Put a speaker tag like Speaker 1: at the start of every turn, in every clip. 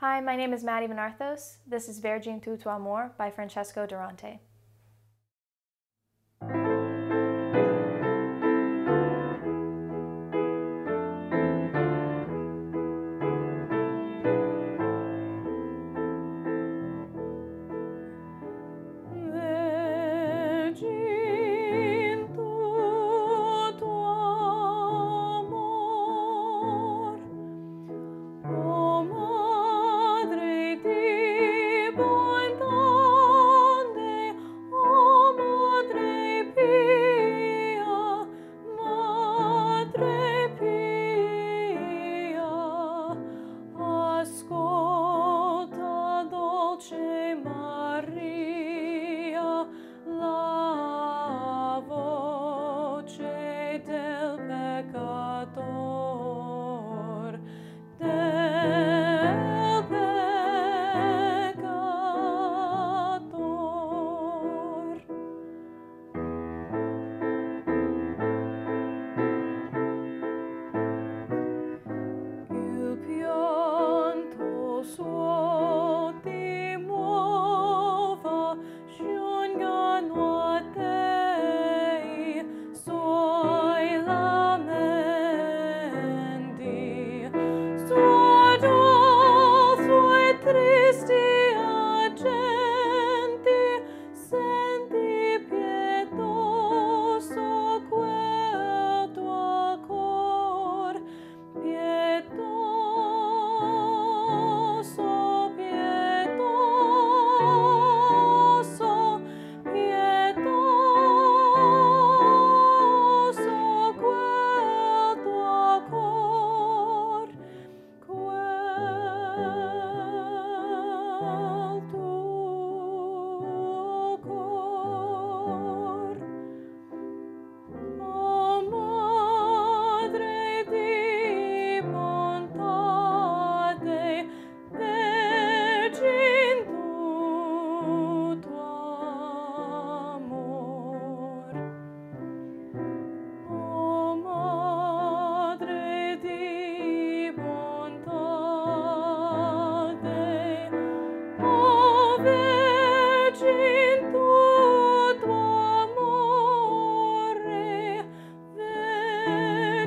Speaker 1: Hi, my name is Maddie Menarthos. This is Vergine tu tuo amor by Francesco Durante.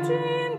Speaker 1: virgin